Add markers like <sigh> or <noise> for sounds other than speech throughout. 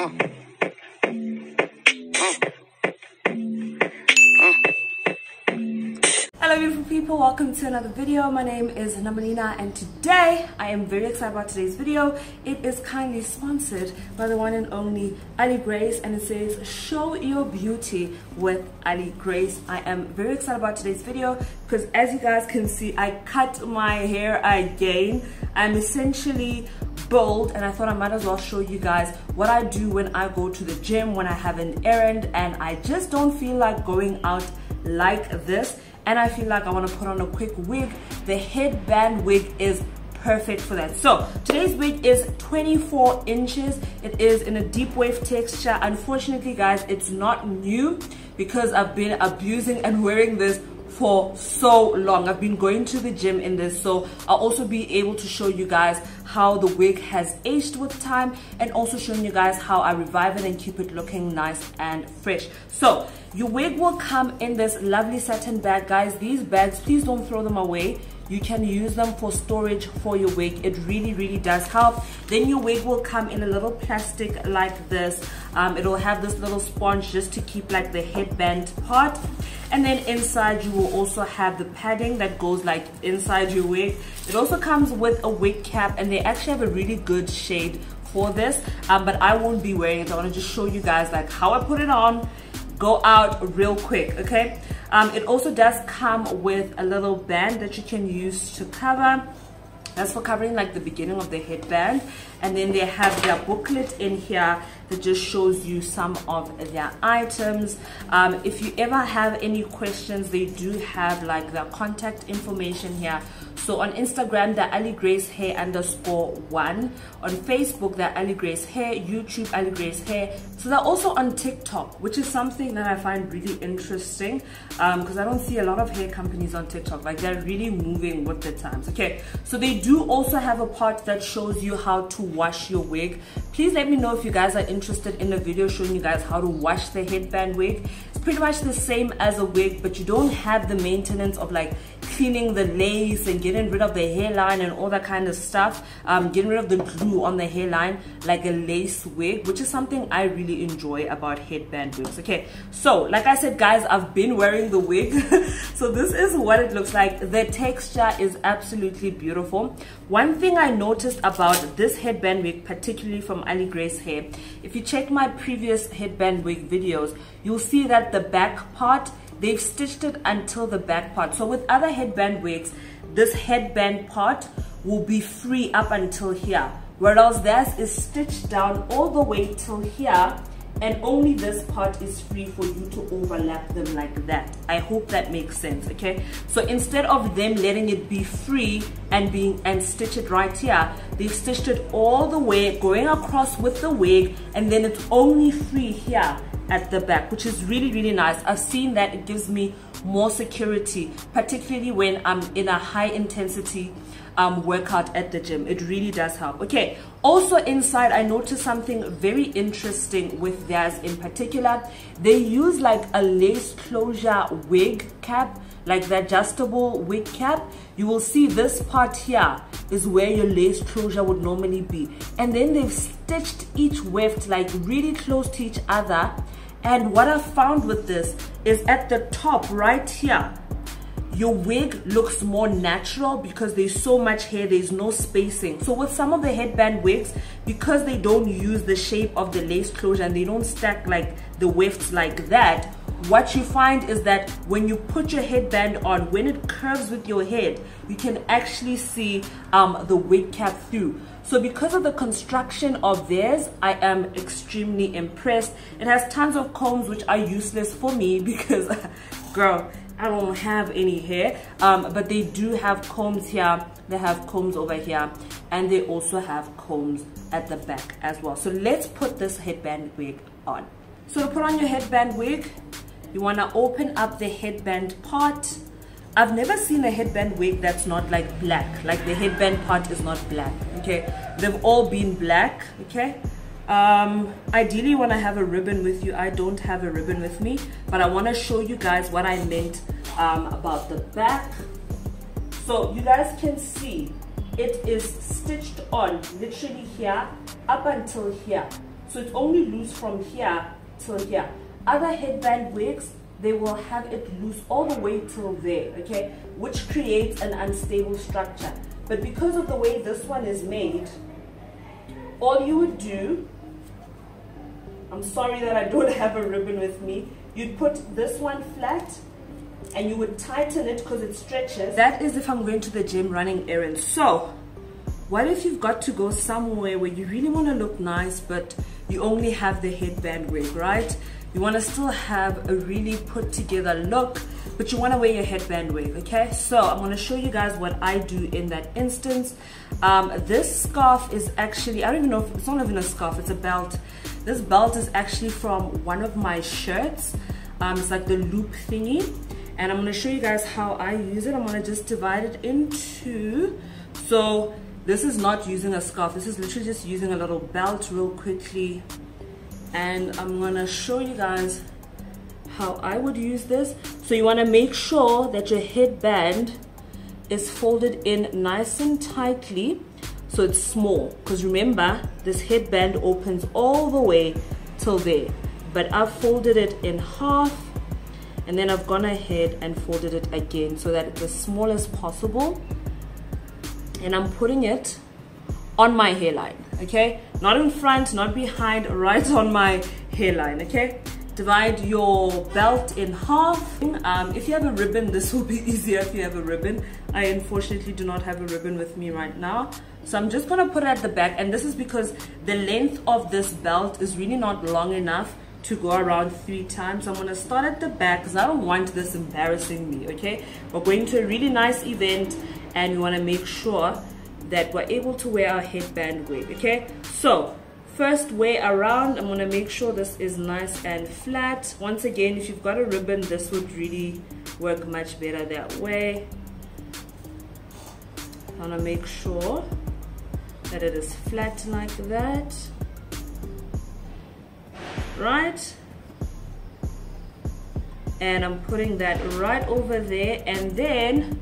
Hello beautiful people, welcome to another video. My name is Namolinah and today I am very excited about today's video. It is kindly sponsored by the one and only Ali Grace and it says show your beauty with Ali Grace. I am very excited about today's video because as you guys can see I cut my hair again. I'm essentially bold and I thought I might as well show you guys what I do when I go to the gym when I have an errand and I just don't feel like going out like this and I feel like I want to put on a quick wig. The headband wig is perfect for that. So today's wig is 24 inches. It is in a deep wave texture. Unfortunately guys, it's not new because I've been abusing and wearing this for so long i've been going to the gym in this so i'll also be able to show you guys how the wig has aged with time and also showing you guys how i revive it and keep it looking nice and fresh. So your wig will come in this lovely satin bag. Guys these bags please don't throw them away. You can use them for storage for your wig it really really does help. Then your wig will come in a little plastic like this. Um, it'll have this little sponge just to keep like the headband part. And then inside you will also have the padding that goes like inside your wig it also comes with a wig cap and they actually have a really good shade for this. Um, but I won't be wearing it. I want to just show you guys like how I put it on. Go out real quick okay? Um, it also does come with a little band that you can use to cover. That's for covering like the beginning of the headband. And then they have their booklet in here that just shows you some of their items. Um, if you ever have any questions they do have like their contact information here so on instagram they're ali grace hair underscore one. On facebook they're ali grace hair. Youtube ali grace hair. So they're also on tiktok which is something that i find really interesting because um, i don't see a lot of hair companies on tiktok. Like they're really moving with the times. Okay so they do also have a part that shows you how to wash your wig. Please let me know if you guys are interested in a video showing you guys how to wash the headband wig. It's pretty much the same as a wig but you don't have the maintenance of like cleaning the lace and getting rid of the hairline and all that kind of stuff. Um, getting rid of the glue on the hairline like a lace wig which is something I really enjoy about headband wigs. Okay so like I said guys I've been wearing the wig. <laughs> So this is what it looks like. The texture is absolutely beautiful. One thing I noticed about this headband wig particularly from Ali Grace hair if you check my previous headband wig videos you'll see that the back part they've stitched it until the back part. So with other headband wigs this headband part will be free up until here. Whereas theirs is stitched down all the way till here and only this part is free for you to overlap them like that. I hope that makes sense okay? So instead of them letting it be free and being and stitch it right here they've stitched it all the way going across with the wig and then it's only free here at the back which is really really nice. I've seen that it gives me more security particularly when i'm in a high intensity um, workout at the gym. It really does help. Okay also inside i noticed something very interesting with theirs in particular. They use like a lace closure wig cap like the adjustable wig cap. You will see this part here is where your lace closure would normally be. And then they've stitched each weft like really close to each other and what I found with this is at the top right here, your wig looks more natural because there's so much hair, there's no spacing. So with some of the headband wigs, because they don't use the shape of the lace closure and they don't stack like the wefts like that, what you find is that when you put your headband on, when it curves with your head, you can actually see um, the wig cap through. So because of the construction of theirs, I am extremely impressed. It has tons of combs which are useless for me <laughs> because, girl, I don't have any hair. Um, but they do have combs here. They have combs over here. And they also have combs at the back as well. So let's put this headband wig on. So to put on your headband wig, you want to open up the headband part. I've never seen a headband wig that's not like black. Like the headband part is not black okay? They've all been black okay? Um, ideally when I have a ribbon with you. I don't have a ribbon with me but I want to show you guys what I meant um, about the back. So you guys can see it is stitched on literally here up until here. So it's only loose from here till here. Other headband wigs, they will have it loose all the way till there, okay? Which creates an unstable structure. But because of the way this one is made, all you would do, I'm sorry that I don't <laughs> have a ribbon with me, you'd put this one flat and you would tighten it because it stretches. That is if I'm going to the gym running errands. So, what if you've got to go somewhere where you really want to look nice but you only have the headband wig, right? You want to still have a really put together look, but you want to wear your headband wig, okay? So I'm going to show you guys what I do in that instance. Um, this scarf is actually, I don't even know if it's not even a scarf, it's a belt. This belt is actually from one of my shirts. Um, it's like the loop thingy. And I'm going to show you guys how I use it. I'm going to just divide it into, so this is not using a scarf. This is literally just using a little belt real quickly and I'm gonna show you guys how I would use this. So you wanna make sure that your headband is folded in nice and tightly so it's small. Because remember this headband opens all the way till there. But I've folded it in half and then I've gone ahead and folded it again so that it's as small as possible. And I'm putting it on my hairline okay? Not in front not behind right on my hairline okay? Divide your belt in half. Um, if you have a ribbon this will be <laughs> easier if you have a ribbon. I unfortunately do not have a ribbon with me right now. So I'm just gonna put it at the back and this is because the length of this belt is really not long enough to go around three times. I'm gonna start at the back because I don't want this embarrassing me okay? We're going to a really nice event and we want to make sure that we're able to wear our headband with okay? So first way around. I'm gonna make sure this is nice and flat. Once again if you've got a ribbon this would really work much better that way. I want to make sure that it is flat like that. Right? And I'm putting that right over there and then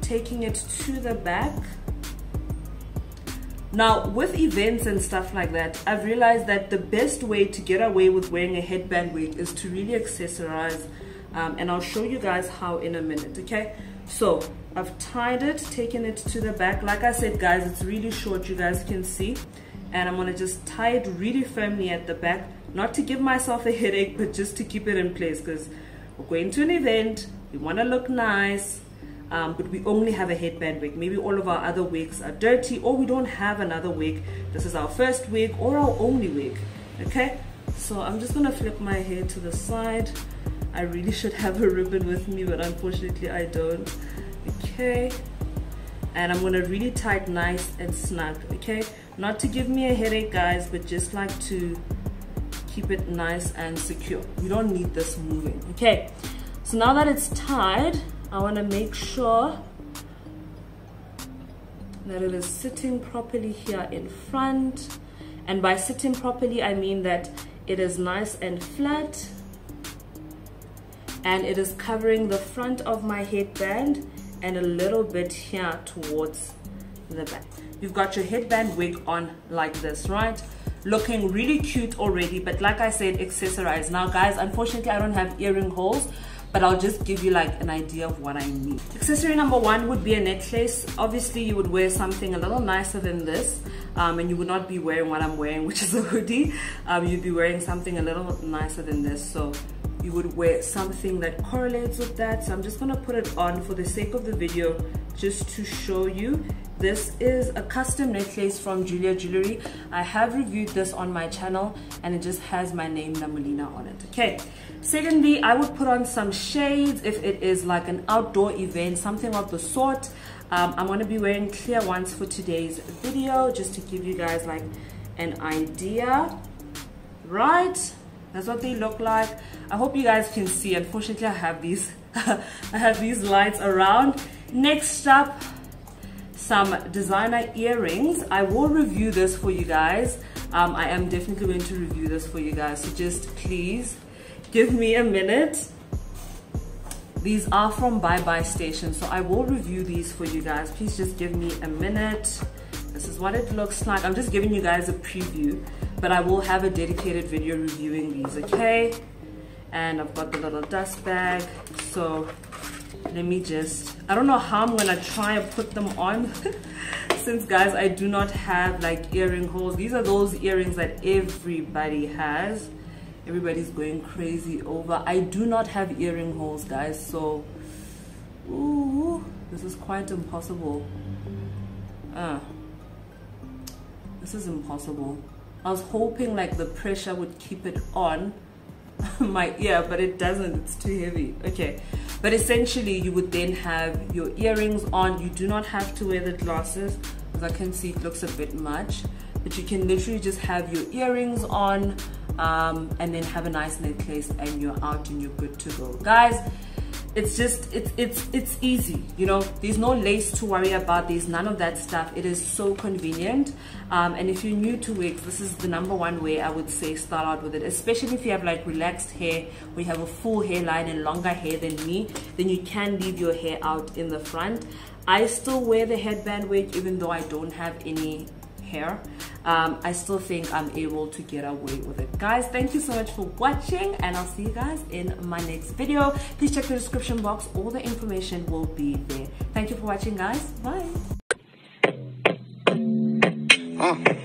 taking it to the back now, with events and stuff like that, I've realized that the best way to get away with wearing a headband wig is to really accessorize. Um, and I'll show you guys how in a minute, okay? So, I've tied it, taken it to the back. Like I said, guys, it's really short, you guys can see. And I'm gonna just tie it really firmly at the back. Not to give myself a headache, but just to keep it in place because we're going to an event, we wanna look nice, um, but we only have a headband wig. Maybe all of our other wigs are dirty or we don't have another wig. This is our first wig or our only wig, okay? So I'm just gonna flip my hair to the side. I really should have a ribbon with me, but unfortunately I don't, okay? And I'm gonna really tie it nice and snug, okay? Not to give me a headache, guys, but just like to keep it nice and secure. You don't need this moving, okay? So now that it's tied, I want to make sure that it is sitting properly here in front. And by sitting properly I mean that it is nice and flat. And it is covering the front of my headband and a little bit here towards the back. You've got your headband wig on like this right? Looking really cute already but like I said accessorize now guys unfortunately I don't have earring holes but I'll just give you like an idea of what I need. Accessory number one would be a necklace. Obviously you would wear something a little nicer than this um, and you would not be wearing what I'm wearing <laughs> which is a hoodie. Um, you'd be wearing something a little nicer than this. So you would wear something that correlates with that. So I'm just gonna put it on for the sake of the video just to show you this is a custom necklace from Julia Jewelry. I have reviewed this on my channel and it just has my name Namolinah on it. Okay. Secondly, I would put on some shades if it is like an outdoor event, something of the sort. Um, I'm to be wearing clear ones for today's video just to give you guys like an idea. Right? That's what they look like. I hope you guys can see. Unfortunately, I have these <laughs> I have these lights around. Next up, some designer earrings. I will review this for you guys. Um, I am definitely going to review this for you guys. So just please give me a minute. These are from Bye Bye Station. So I will review these for you guys. Please just give me a minute. This is what it looks like. I'm just giving you guys a preview. But I will have a dedicated video reviewing these, okay? And I've got the little dust bag. So let me just, I don't know how I'm gonna try and put them on. <laughs> Since guys, I do not have like earring holes. These are those earrings that everybody has. Everybody's going crazy over. I do not have earring holes, guys. So, ooh, this is quite impossible. Uh, this is impossible. I was hoping like the pressure would keep it on <laughs> my ear, but it doesn't. It's too heavy. Okay. But essentially, you would then have your earrings on. You do not have to wear the glasses. As I can see, it looks a bit much. But you can literally just have your earrings on um, and then have a nice necklace and you're out and you're good to go. Guys, it's just it's it's it's easy you know? There's no lace to worry about. There's none of that stuff. It is so convenient. Um, and if you're new to wigs this is the number one way i would say start out with it. Especially if you have like relaxed hair you have a full hairline and longer hair than me then you can leave your hair out in the front. I still wear the headband wig even though i don't have any hair um, I still think I'm able to get away with it. Guys thank you so much for watching and I'll see you guys in my next video. Please check the description box. All the information will be there. Thank you for watching guys. Bye. Uh.